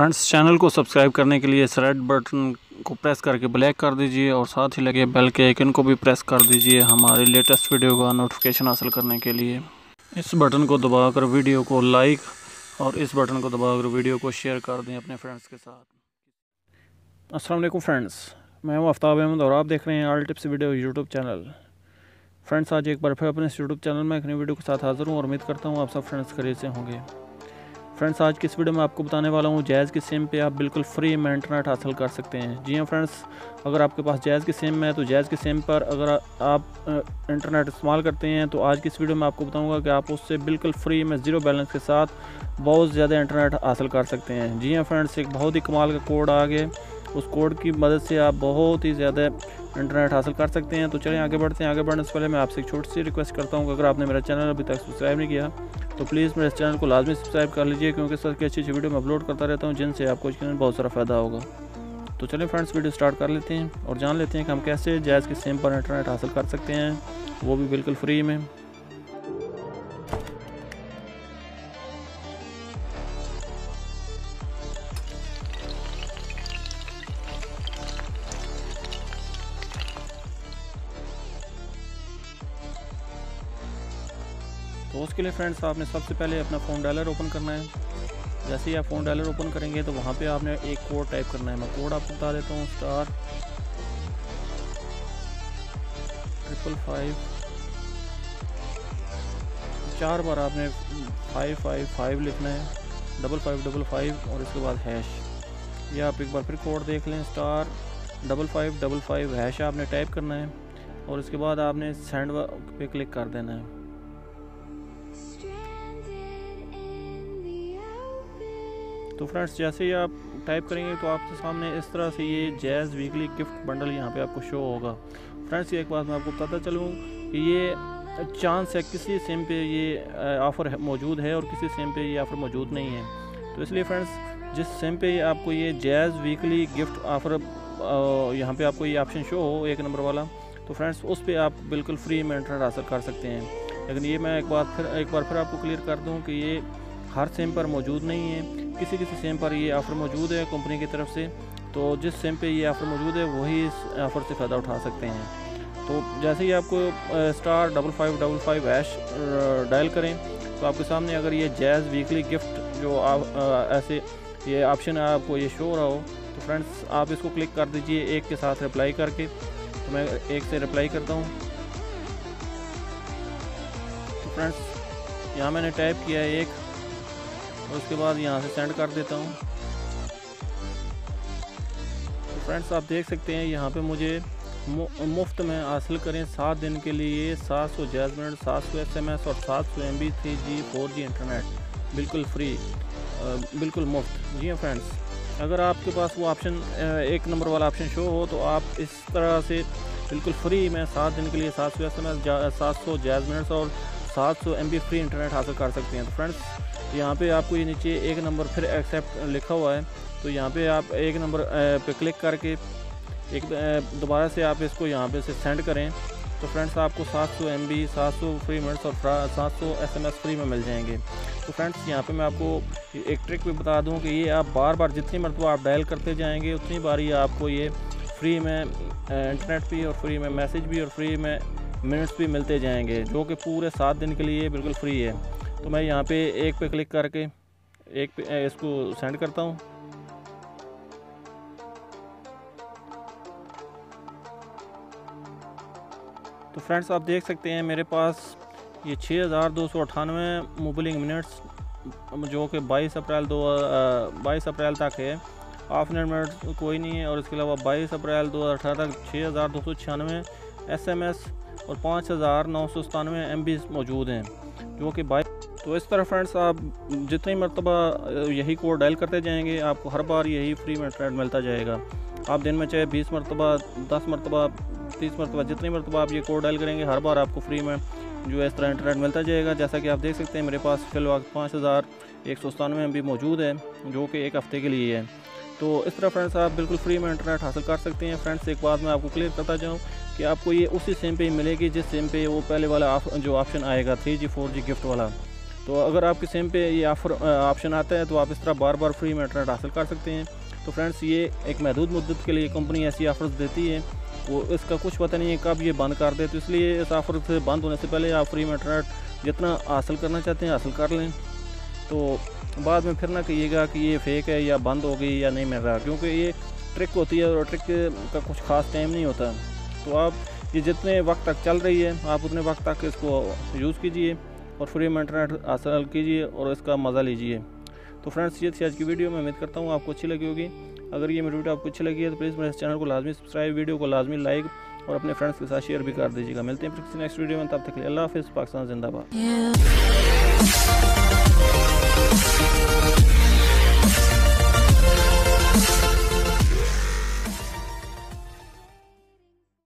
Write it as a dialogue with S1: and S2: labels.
S1: Friends, channel को subscribe करने के लिए इस रेड बटन को प्रेस करके ब्लैक कर दीजिए और साथ ही लगे बेल के आइकन को भी प्रेस कर दीजिए हमारी लेटेस्ट वीडियो का नोटिफिकेशन हासिल करने के लिए। इस बटन को दबाकर वीडियो को लाइक और इस बटन को दबाकर वीडियो को शेयर कर दें अपने फ्रेंड्स के साथ। वालेकुम फ्रेंड्स, मैं हूँ आफ्ताब अहमद और आप देख रहे हैं all tips video YouTube channel. Friends, आज एक बार फिर अपने यूट्यूब चैनल में एक नई वीडियो के साथ हाजिर हूँ और उम्मीद करता हूँ आप सब फ्रेंड्स खरीद से होंगे। फ्रेंड्स आज की इस वीडियो में आपको बताने वाला हूँ जैज़ की सिम पे आप बिल्कुल फ्री में इंटरनेट हासिल कर सकते हैं। जी हाँ फ्रेंड्स अगर आपके पास जैज़ की सिम है तो जैज़ की सिम पर अगर आप इंटरनेट इस्तेमाल करते हैं तो आज की इस वीडियो में आपको बताऊँगा कि आप उससे बिल्कुल फ्री में ज़ीरो बैलेंस के साथ बहुत ज़्यादा इंटरनेट हासिल कर सकते हैं। जी हाँ फ्रेंड्स एक बहुत ही कमाल का कोड आ गया। उस कोड की मदद से आप बहुत ही ज़्यादा इंटरनेट हासिल कर सकते हैं। तो चलिए आगे बढ़ते हैं। आगे बढ़ने से पहले मैं आपसे एक छोटी सी रिक्वेस्ट करता हूँ कि अगर आपने मेरा चैनल अभी तक सब्सक्राइब नहीं किया तो प्लीज़ मेरे चैनल को लाजमी सब्सक्राइब कर लीजिए, क्योंकि सर की अच्छी अच्छी वीडियो मैं अपलोड करता रहता हूँ, जिनसे आपको बहुत सारा फ़ायदा होगा। तो चलिए फ्रेंड्स वीडियो स्टार्ट कर लेते हैं और जान लेते हैं कि हम कैसे जायज़ के सिम पर इंटरनेट हासिल कर सकते हैं। वो भी बिल्कुल फ्री में। तो उसके लिए फ्रेंड्स आपने सबसे पहले अपना फ़ोन डायलर ओपन करना है। जैसे ही आप फ़ोन डायलर ओपन करेंगे तो वहाँ पे आपने एक कोड टाइप करना है। मैं कोड आपको बता देता हूँ स्टार ट्रिपल फाइव चार बार आपने फाइव फाइव फाइव लिखना है। डबल फाइव डबल फाइव और इसके बाद हैश या आप एक बार फिर कोड देख लें star double five double five hash आपने टाइप करना है। और इसके बाद आपने सेंड पे क्लिक कर देना है। तो फ्रेंड्स, जैसे ही आप टाइप करेंगे तो आपके सामने इस तरह से ये जैज़ वीकली गिफ्ट बंडल यहाँ पे आपको शो होगा। फ्रेंड्स, एक बात मैं आपको बताता चलूँ कि ये चांस है, किसी सिम पे ये ऑफ़र मौजूद है और किसी सिम पे ये ऑफ़र मौजूद नहीं है। तो इसलिए फ्रेंड्स, जिस सिम पे आपको ये जैज़ वीकली गिफ्ट ऑफ़र यहाँ पे आपको ये ऑप्शन शो हो, एक नंबर वाला तो फ्रेंड्स, उस पर आप बिल्कुल फ्री में इंटरनेट हासिल कर सकते हैं। लेकिन ये मैं एक बार फिर, एक बार फिर आपको क्लियर कर दूँ कि ये हर सिम पर मौजूद नहीं है। किसी किसी सिम पर ये ऑफ़र मौजूद है कंपनी की तरफ़ से। तो जिस सिम पे ये ऑफ़र मौजूद है, वही इस ऑफ़र से फ़ायदा उठा सकते हैं। तो जैसे ही आपको star double five double five hash dial करें तो आपके सामने अगर ये जैज़ वीकली गिफ्ट जो आप ऐसे ये ऑप्शन आपको ये शो रहा हो तो फ्रेंड्स आप इसको क्लिक कर दीजिए एक के साथ रिप्लाई करके। तो मैं एक से रिप्लाई करता हूँ। तो फ्रेंड्स यहाँ मैंने टाइप किया है एक। और उसके बाद यहाँ से सेंड कर देता हूँ। तो फ्रेंड्स आप देख सकते हैं, यहाँ पे मुझे मुफ़्त में हासिल करें सात दिन के लिए सात सौ जैज मिनट सात सौ एस एम एस और सात सौ M B three G four G internet बिल्कुल फ्री बिल्कुल मुफ़्त। जी हाँ फ्रेंड्स अगर आपके पास वो ऑप्शन एक नंबर वाला ऑप्शन शो हो तो आप इस तरह से बिल्कुल फ्री में सात दिन के लिए सात सौ एस एम एस सात सौ जैज मिनट्स और सात सौ एम बी फ्री इंटरनेट हासिल कर सकते हैं। तो फ्रेंड्स यहाँ पे आपको ये नीचे एक नंबर फिर एक्सेप्ट लिखा हुआ है। तो यहाँ पे आप एक नंबर पे क्लिक करके एक दोबारा से आप इसको यहाँ पे से सेंड करें। तो फ्रेंड्स आपको 700 सौ एम बी सात सौ फ्री मिनट्स और सात सौ एस फ्री में मिल जाएँगे। तो फ्रेंड्स यहाँ पे मैं आपको एक ट्रिक भी बता दूँ कि ये आप बार बार जितनी मरतबा आप डायल करते जाएँगे, उतनी बार ही आपको ये फ्री में इंटरनेट भी और फ्री में मैसेज भी और फ्री में मिनट्स भी मिलते जाएँगे, जो कि पूरे सात दिन के लिए बिल्कुल फ्री है। तो मैं यहाँ पे एक पे क्लिक करके, एक पे इसको सेंड करता हूँ। तो फ्रेंड्स आप देख सकते हैं मेरे पास ये छः हज़ार दो सौ अठानवे मोबिलिंग मिनट्स जो कि बाईस अप्रैल दो बाईस अप्रैल तक है। हाफ़ मिनट कोई नहीं है और इसके अलावा बाईस अप्रैल दो हज़ार अठारह तक छः हज़ार दो सौ छियानवे एस एम एस और पाँच हज़ार नौ सौ सतानवे एम बी मौजूद हैं, जो कि बाईस तो इस तरह फ्रेंड्स आप जितनी मरतबा यही कोड डायल करते जाएँगे, आपको हर बार यही फ्री में इंटरनेट मिलता जाएगा। आप दिन में चाहे बीस मरतबा, दस मरतबा, तीस मरतबा, जितनी मरतबा आप ये कोड डायल करेंगे, हर बार आपको फ्री में जो है इस तरह इंटरनेट मिलता जाएगा। जैसा कि आप देख सकते हैं, मेरे पास फ़िलहाल पाँच हज़ार एक सौ सतानवे एम मौजूद है, जो कि एक हफ़्ते के लिए है। तो इस तरह फ्रेंड्स आप बिल्कुल फ्री में इंटरनेट हासिल कर सकते हैं। फ्रेंड्स एक बात मैं आपको क्लियर करता जाऊँ कि आपको ये उसी सिम पे ही मिलेगी, जिस सिम पे वो पहले वाला जो ऑप्शन आएगा three G four G gift वाला। तो अगर आपके सिम पे ये ऑफ़र ऑप्शन आता है तो आप इस तरह बार बार फ्री में इंटरनेट हासिल कर सकते हैं। तो फ्रेंड्स ये एक महदूद मुद्दत के लिए कंपनी ऐसी ऑफ़र्स देती है। वो इसका कुछ पता नहीं है कब ये बंद कर दे तो इसलिए इस ऑफ़र से बंद होने से पहले आप फ्री में इंटरनेट जितना हासिल करना चाहते हैं, हासिल कर लें। तो बाद में फिर ना कहिएगा कि ये फेक है या बंद हो गई या नहीं मिल रहा क्योंकि ये ट्रिक होती है और ट्रिक का कुछ ख़ास टाइम नहीं होता। तो आप ये जितने वक्त तक चल रही है, आप उतने वक्त तक इसको यूज़ कीजिए। और फ्री में इंटरनेट हासिल कीजिए और इसका मज़ा लीजिए। तो फ्रेंड्स, ये थी आज की वीडियो। में उम्मीद करता हूँ आपको अच्छी लगी होगी। अगर ये मेरी वीडियो आपको अच्छी लगी है तो प्लीज़ मेरे चैनल को लाजमी सब्सक्राइब, वीडियो को लाजमी लाइक और अपने फ्रेंड्स के साथ शेयर भी कर दीजिएगा। मिलते हैं फिर किसी नेक्स्ट वीडियो में। तब तक अल्लाह हाफिज़, पाकिस्तान जिंदाबाद।